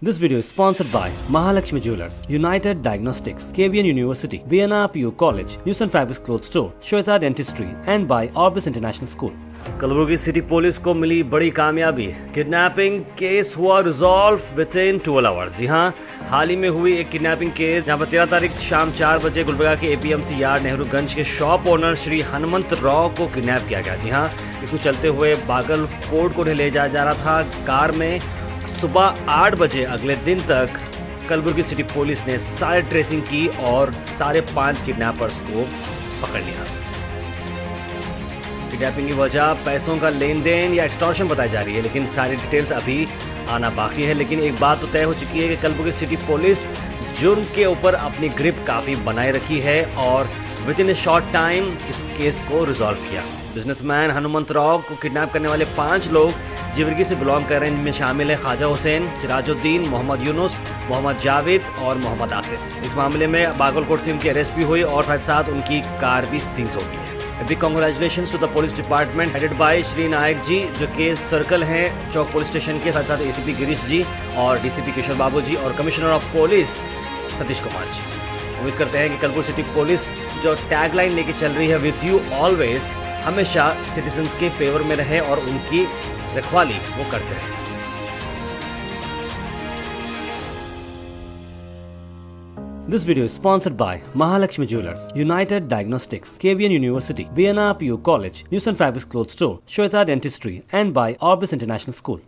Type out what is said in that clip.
This video is sponsored by Mahalakshmi Jewelers, United Diagnostics, KBN University, Vienna PU College, News and Fabrics Clothes Store, Shweta Dentistry and by Orbis International School. Kalaburagi city police को मिली बड़ी कामयाबी kidnapping case हुआ resolve within twelve hours जी हाँ हाल ही में हुई एक किडनैपिंग केस जहाँ पर तेरह तारीख शाम चार बजे गुलबर्गा के एपीएमसी यार्ड नेहरूगंज के शॉप ओनर श्री हनुमंत राव को किडनैप किया गया जी हाँ इसको चलते हुए बागल कोर्ट को ले जाया जा रहा था कार में सुबह आठ बजे अगले दिन तक कलबुर्गी सिटी पुलिस ने सारे ट्रेसिंग की और सारे पाँच किडनैपर्स को पकड़ लिया। किडनैपिंग की वजह पैसों का लेन देन या एक्सटॉर्शन बताई जा रही है, लेकिन सारी डिटेल्स अभी आना बाकी है। लेकिन एक बात तो तय हो चुकी है कि कलबुर्गी सिटी पुलिस जुर्म के ऊपर अपनी ग्रिप काफ़ी बनाए रखी है और within a short time इस केस को रिजॉल्व किया। बिजनेसमैन हनुमंत राव को किडनैप करने वाले पाँच लोग जिवरगी से बिलोंग कर रहे हैं। इनमें शामिल है ख्वाजा हुसैन, सिराजुद्दीन, मोहम्मद यूनुस, मोहम्मद जावेद और मोहम्मद आसिफ। इस मामले में बागलकोट से उनकी अरेस्ट भी हुई और साथ साथ उनकी कार भी सीज हो गई है। Big congratulation to the police department headed by Shri Nayak ji जो के सर्कल हैं चौक पुलिस स्टेशन के, साथ साथ एसीपी गिरीश जी और डीसीपी किशोर बाबू जी और commissioner of police Satish Kumar ji उम्मीद करते हैं कि कलपुर सिटी पुलिस जो टैग लाइन लेके चल रही है विथ यू ऑलवेज हमेशा सिटीजन्स के फेवर में रहे और उनकी रखवाली वो करते रहे This video is sponsored by Mahalakshmi Jewelers, United Diagnostics, KBN University, Vienna PU College, News and Fabrics Clothes Store, Shweta Dentistry and by Orbis International School.